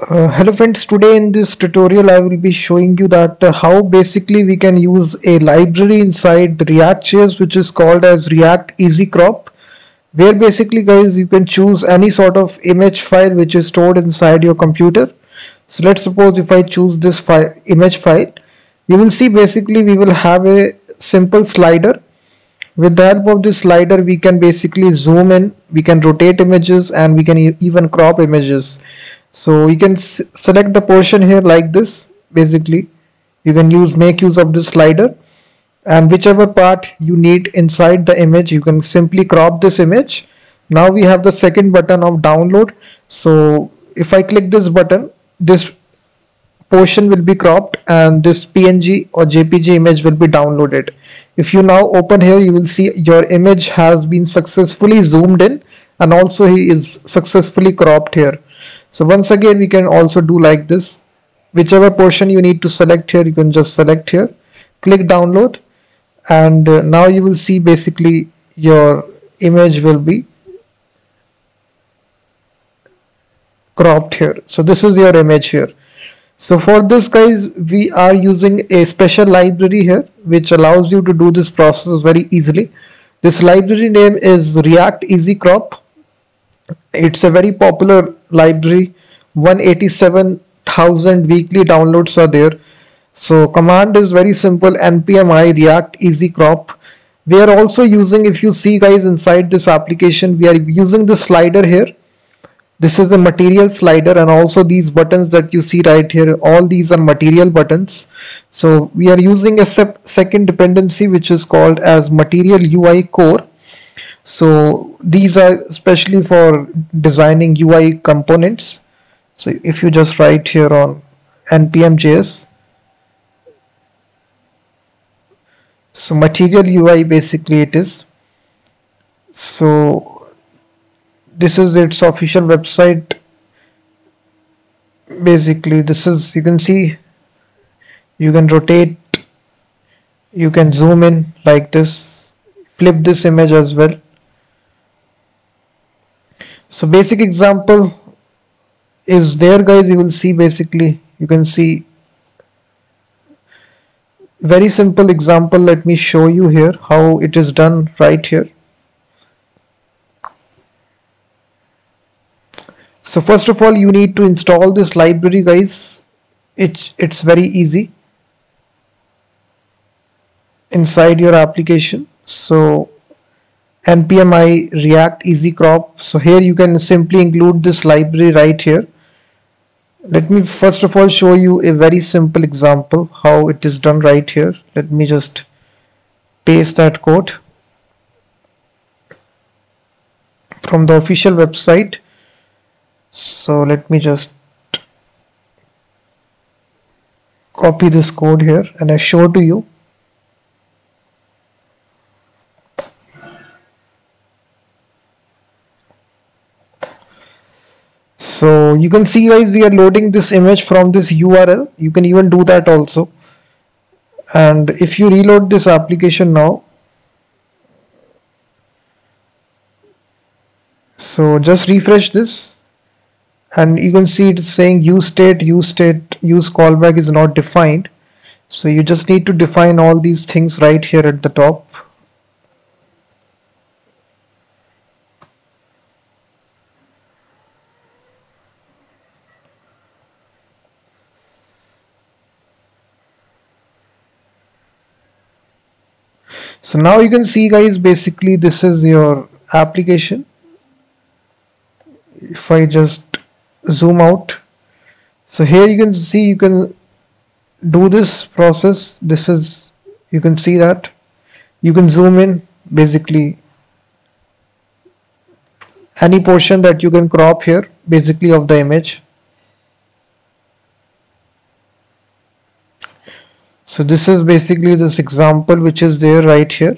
Uh, hello friends, today in this tutorial I will be showing you that uh, how basically we can use a library inside React.js which is called as React Easy Crop where basically guys you can choose any sort of image file which is stored inside your computer. So let's suppose if I choose this file, image file you will see basically we will have a simple slider with the help of this slider we can basically zoom in we can rotate images and we can e even crop images so you can select the portion here like this basically. You can use make use of this slider. And whichever part you need inside the image you can simply crop this image. Now we have the second button of download. So if I click this button this portion will be cropped and this png or jpg image will be downloaded. If you now open here you will see your image has been successfully zoomed in and also he is successfully cropped here so once again we can also do like this. Whichever portion you need to select here you can just select here. Click download. And uh, now you will see basically your image will be cropped here. So this is your image here. So for this guys we are using a special library here which allows you to do this process very easily. This library name is react easy crop it's a very popular library. 187,000 weekly downloads are there. So command is very simple. Npm i react easy crop. We are also using if you see guys inside this application we are using the slider here. This is the material slider and also these buttons that you see right here. All these are material buttons. So we are using a second dependency which is called as material ui core so these are especially for designing UI components. So if you just write here on npm.js so material UI basically it is. So this is its official website. Basically this is you can see you can rotate you can zoom in like this flip this image as well. So basic example is there guys. You will see basically you can see very simple example. Let me show you here how it is done right here. So first of all you need to install this library guys. It, it's very easy inside your application so npm i react easy crop. So here you can simply include this library right here. Let me first of all show you a very simple example how it is done right here. Let me just paste that code from the official website. So let me just copy this code here and I show to you so you can see guys we are loading this image from this URL you can even do that also. And if you reload this application now so just refresh this. And you can see it's saying use state use state use callback is not defined. So you just need to define all these things right here at the top so now you can see guys basically this is your application. If I just zoom out. So here you can see you can do this process. This is you can see that. You can zoom in basically. Any portion that you can crop here basically of the image so this is basically this example which is there right here.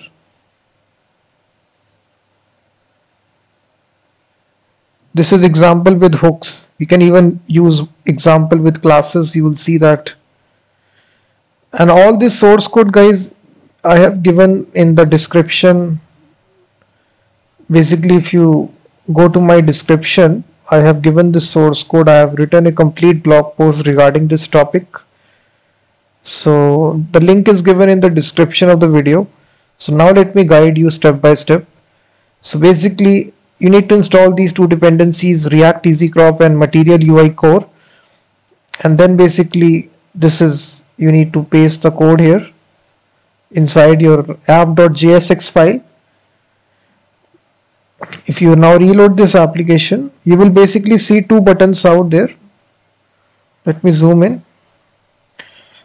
This is example with hooks. You can even use example with classes. You will see that. And all this source code guys I have given in the description. Basically if you go to my description I have given the source code. I have written a complete blog post regarding this topic so the link is given in the description of the video. So now let me guide you step by step. So basically you need to install these two dependencies react easy crop and material ui core. And then basically this is you need to paste the code here inside your app.jsx file. If you now reload this application you will basically see two buttons out there. Let me zoom in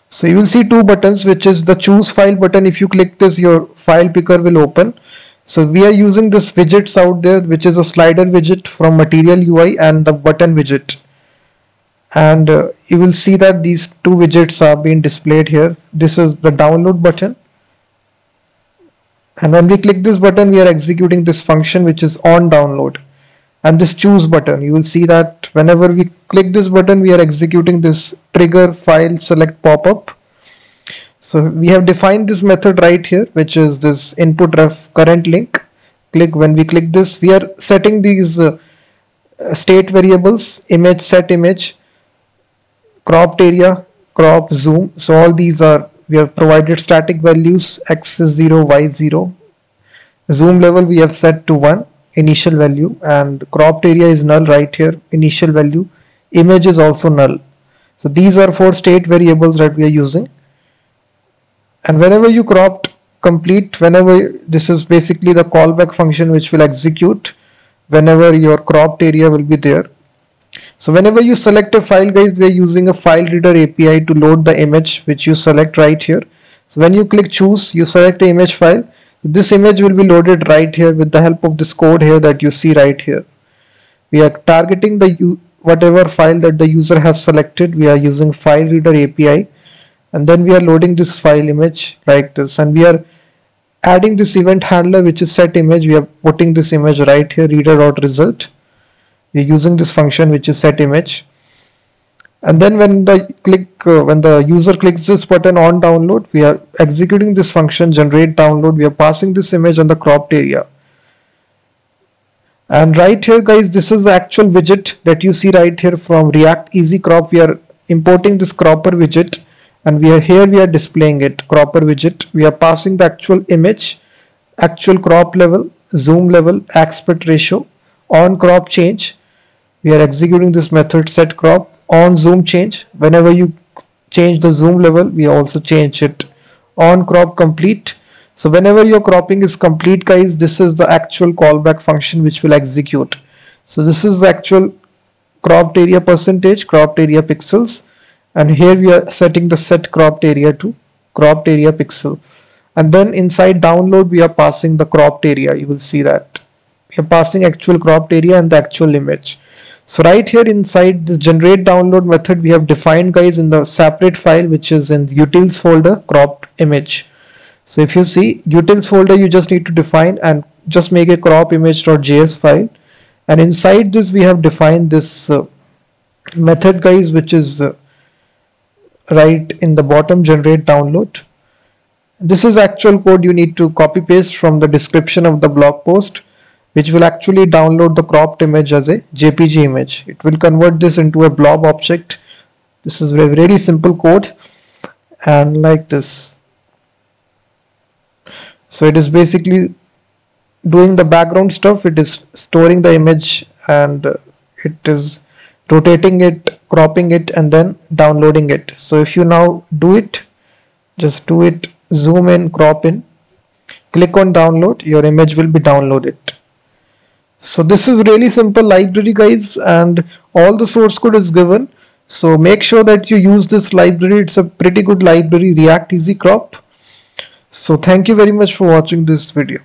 so you will see two buttons which is the choose file button. If you click this your file picker will open. So we are using this widgets out there which is a slider widget from material UI and the button widget. And uh, you will see that these two widgets are being displayed here. This is the download button. And when we click this button we are executing this function which is on download and this choose button you will see that whenever we click this button we are executing this trigger file select pop-up. So we have defined this method right here which is this input ref current link. Click when we click this we are setting these uh, state variables image set image cropped area crop zoom. So all these are we have provided static values x is 0 y 0 zoom level we have set to 1 initial value and cropped area is null right here initial value image is also null so these are four state variables that we are using and whenever you cropped complete whenever this is basically the callback function which will execute whenever your cropped area will be there so whenever you select a file guys, we are using a file reader API to load the image which you select right here. So when you click choose, you select the image file. This image will be loaded right here with the help of this code here that you see right here. We are targeting the whatever file that the user has selected. We are using file reader API and then we are loading this file image like this and we are adding this event handler which is set image. We are putting this image right here reader.result we're using this function which is set image and then when the click uh, when the user clicks this button on download we are executing this function generate download. We are passing this image on the cropped area. And right here guys this is the actual widget that you see right here from react easy crop. We are importing this cropper widget and we are here we are displaying it cropper widget. We are passing the actual image actual crop level zoom level aspect ratio on crop change. We are executing this method set crop on zoom change. Whenever you change the zoom level we also change it. On crop complete. So whenever your cropping is complete guys this is the actual callback function which will execute. So this is the actual cropped area percentage cropped area pixels. And here we are setting the set cropped area to cropped area pixel. And then inside download we are passing the cropped area. You will see that. We are passing actual cropped area and the actual image so right here inside this generate download method we have defined guys in the separate file which is in the utils folder cropped image. So if you see utils folder you just need to define and just make a crop image.js file and inside this we have defined this uh, method guys which is uh, right in the bottom generate download. This is actual code you need to copy paste from the description of the blog post which will actually download the cropped image as a JPG image. It will convert this into a blob object. This is a very simple code and like this. So it is basically doing the background stuff. It is storing the image and it is rotating it, cropping it and then downloading it. So if you now do it, just do it, zoom in, crop in, click on download, your image will be downloaded so this is really simple library guys and all the source code is given. So make sure that you use this library. It's a pretty good library react easy crop. So thank you very much for watching this video